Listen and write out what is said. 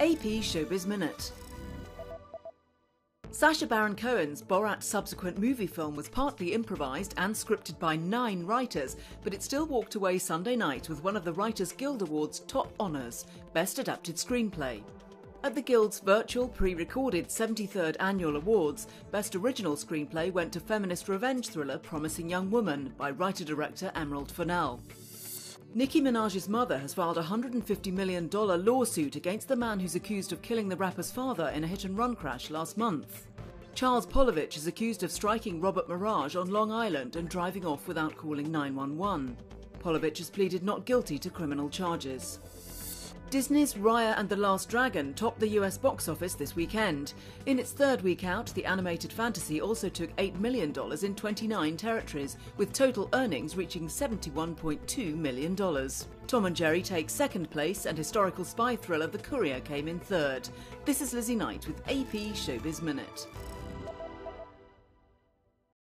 AP Showbiz Minute. Sacha Baron Cohen's Borat subsequent movie film was partly improvised and scripted by nine writers, but it still walked away Sunday night with one of the Writers Guild Awards' top honours Best Adapted Screenplay. At the Guild's virtual pre recorded 73rd Annual Awards, Best Original Screenplay went to feminist revenge thriller Promising Young Woman by writer director Emerald Fennell. Nicki Minaj's mother has filed a $150 million lawsuit against the man who's accused of killing the rapper's father in a hit and run crash last month. Charles Polofsky is accused of striking Robert Maraj on Long Island and driving off without calling 911. Polofsky has pleaded not guilty to criminal charges. Disney's Raya and the Last Dragon topped the US box office this weekend. In its third week out, the animated fantasy also took $8 million in 29 territories, with total earnings reaching $71.2 million. Tom and Jerry takes second place, and historical spy thriller The Courier came in third. This is Lizzie Knight with AP Showbiz Minute.